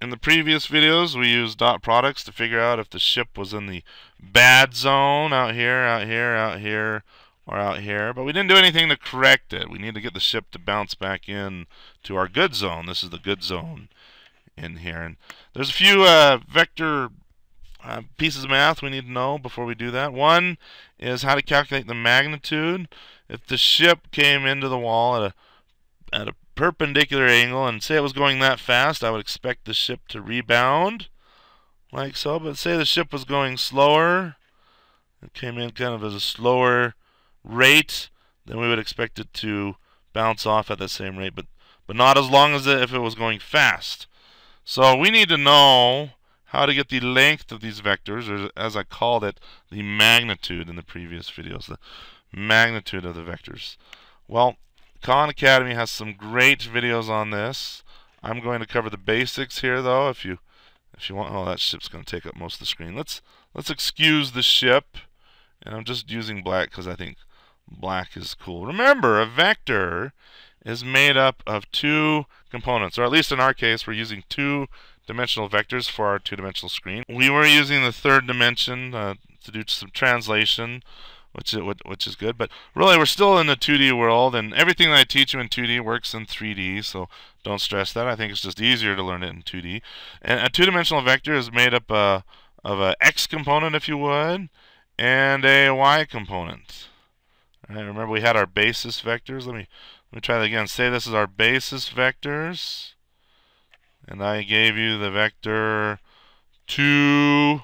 In the previous videos, we used dot products to figure out if the ship was in the bad zone out here, out here, out here, or out here. But we didn't do anything to correct it. We need to get the ship to bounce back in to our good zone. This is the good zone in here. And there's a few uh, vector uh, pieces of math we need to know before we do that. One is how to calculate the magnitude. If the ship came into the wall at a at a perpendicular angle and say it was going that fast, I would expect the ship to rebound like so. But say the ship was going slower, it came in kind of as a slower rate, then we would expect it to bounce off at the same rate, but but not as long as it, if it was going fast. So we need to know how to get the length of these vectors, or as I called it, the magnitude in the previous videos, the magnitude of the vectors. Well, Khan Academy has some great videos on this. I'm going to cover the basics here, though. If you if you want, oh, that ship's going to take up most of the screen. Let's let's excuse the ship, and I'm just using black because I think black is cool. Remember, a vector is made up of two components, or at least in our case, we're using two dimensional vectors for our two-dimensional screen. We were using the third dimension uh, to do some translation which is, which is good. But really, we're still in the 2D world, and everything that I teach you in 2D works in 3D, so don't stress that. I think it's just easier to learn it in 2D. And a two-dimensional vector is made up uh, of a x component, if you would, and a y component. All right, remember we had our basis vectors. Let me let me try that again. Say this is our basis vectors, and I gave you the vector two,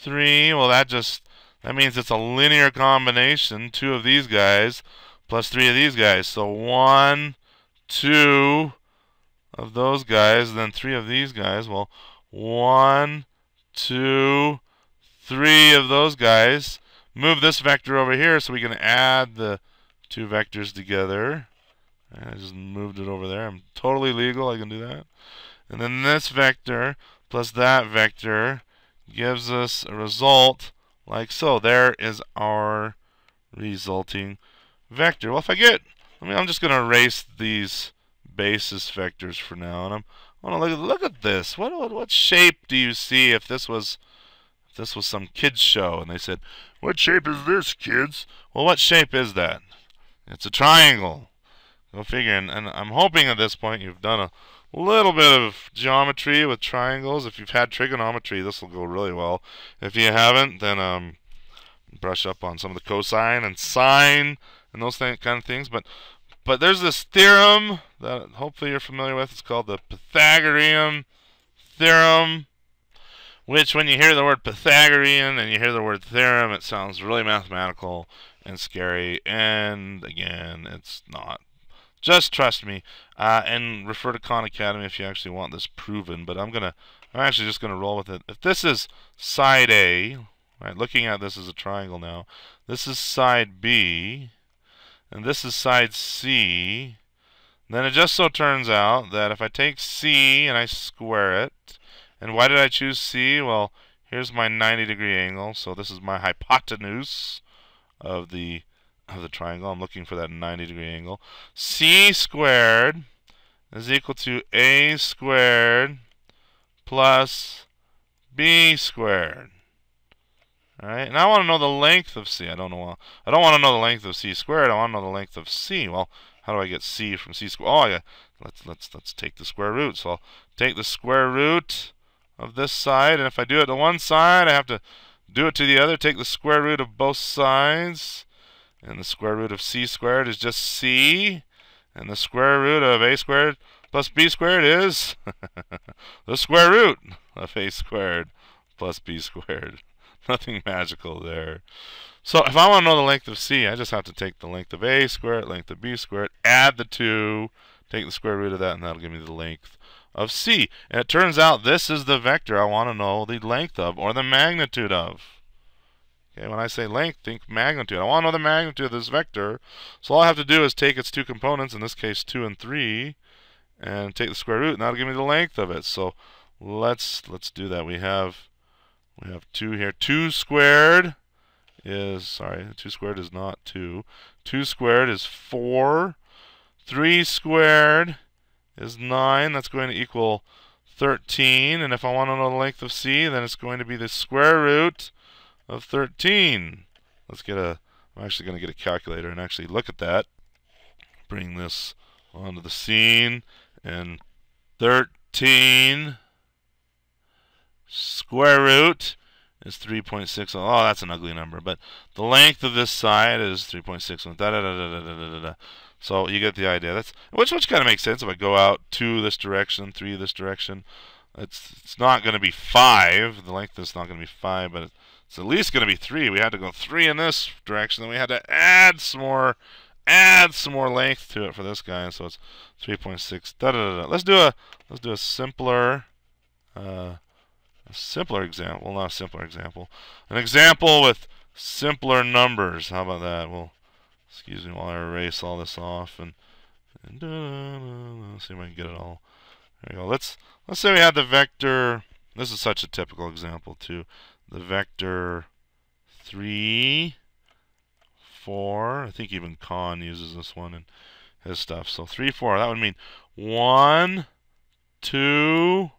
three. Well, that just that means it's a linear combination, two of these guys plus three of these guys. So one, two of those guys, then three of these guys. Well, one, two, three of those guys. Move this vector over here so we can add the two vectors together. I just moved it over there. I'm totally legal. I can do that. And then this vector plus that vector gives us a result like so. There is our resulting vector. Well, if I get, I mean, I'm just going to erase these basis vectors for now, and I'm want to look at look at this. What, what what shape do you see if this was if this was some kids show and they said, "What shape is this, kids?" Well, what shape is that? It's a triangle. Go figure. And, and I'm hoping at this point you've done a little bit of geometry with triangles. If you've had trigonometry, this will go really well. If you haven't, then um, brush up on some of the cosine and sine and those kind of things. But but there's this theorem that hopefully you're familiar with. It's called the Pythagorean theorem. Which, when you hear the word Pythagorean and you hear the word theorem, it sounds really mathematical and scary. And again, it's not. Just trust me, uh, and refer to Khan Academy if you actually want this proven. But I'm gonna, I'm actually just gonna roll with it. If this is side A, right, looking at this as a triangle now, this is side B, and this is side C. Then it just so turns out that if I take C and I square it, and why did I choose C? Well, here's my 90 degree angle, so this is my hypotenuse of the of the triangle. I'm looking for that 90 degree angle. C squared is equal to A squared plus B squared. Alright, and I want to know the length of C. I don't know. I don't want to know the length of C squared. I want to know the length of C. Well, how do I get C from C squared? Oh, yeah. Let's let's let's take the square root. So I'll take the square root of this side, and if I do it to one side, I have to do it to the other. Take the square root of both sides. And the square root of c squared is just c. And the square root of a squared plus b squared is the square root of a squared plus b squared. Nothing magical there. So if I want to know the length of c, I just have to take the length of a squared, length of b squared, add the two, take the square root of that, and that'll give me the length of c. And it turns out this is the vector I want to know the length of, or the magnitude of. Okay, when I say length, think magnitude. I want to know the magnitude of this vector. So all I have to do is take its two components, in this case 2 and 3, and take the square root, and that'll give me the length of it. So let's let's do that. We have we have 2 here. 2 squared is, sorry, 2 squared is not 2. 2 squared is 4. 3 squared is 9. That's going to equal 13. And if I want to know the length of C, then it's going to be the square root of 13. Let's get a, I'm actually going to get a calculator and actually look at that. Bring this onto the scene. And 13 square root is 3.6. Oh, that's an ugly number. But the length of this side is 3.6. Da, da, da, da, da, da, da. So you get the idea. That's which which kind of makes sense. If I go out two this direction, three this direction, it's it's not going to be five. The length is not going to be five, but it's at least going to be three. We had to go three in this direction, then we had to add some more, add some more length to it for this guy. So it's 3.6. Da, da, da, da. Let's do a let's do a simpler. Uh, a simpler example, Well, not a simpler example. An example with simpler numbers. How about that? Well, excuse me while I erase all this off and, and uh, see if I can get it all. There we go. Let's let's say we had the vector. This is such a typical example too. The vector three, four. I think even Khan uses this one in his stuff. So three, four. That would mean one, two,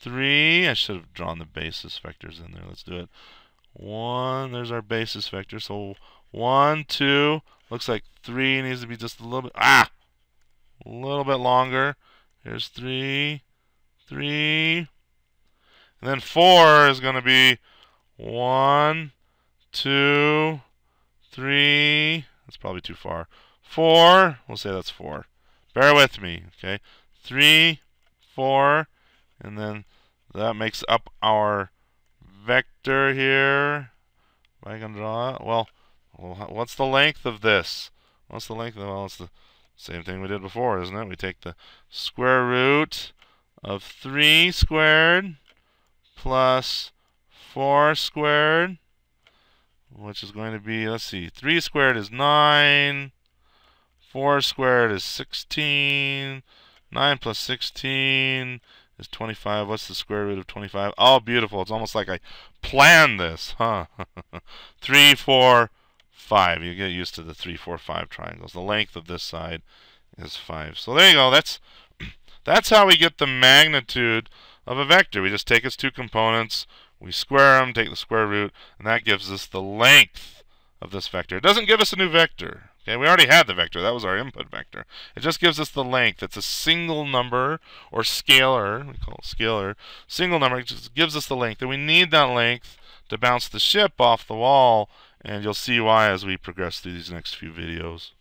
three. I should have drawn the basis vectors in there. Let's do it. One, there's our basis vector. So one, two, looks like three needs to be just a little bit, ah, a little bit longer. Here's three, three. And then four is going to be one, two, three. That's probably too far. Four, we'll say that's four. Bear with me, okay? Three, four, and then that makes up our vector here. Am I to draw it? Well, well, what's the length of this? What's the length of Well, it's the same thing we did before, isn't it? We take the square root of 3 squared plus 4 squared, which is going to be, let's see, 3 squared is 9, 4 squared is 16, 9 plus 16 is 25. What's the square root of 25? Oh, beautiful. It's almost like I planned this, huh? 3, 4, 5. You get used to the 3, 4, 5 triangles. The length of this side is 5. So there you go. That's that's how we get the magnitude of a vector. We just take its two components, we square them, take the square root, and that gives us the length of this vector. It doesn't give us a new vector. Okay, we already had the vector. That was our input vector. It just gives us the length. It's a single number or scalar. We call it scalar. Single number. It just gives us the length. And we need that length to bounce the ship off the wall. And you'll see why as we progress through these next few videos.